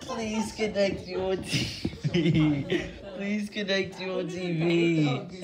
Please connect your TV. Please connect your TV.